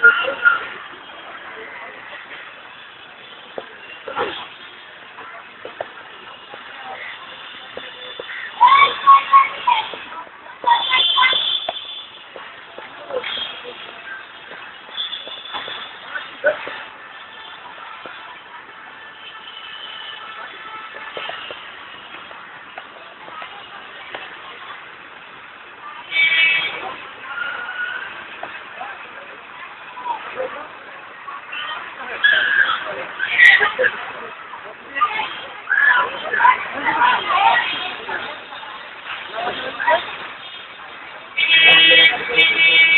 Thank you. Amen.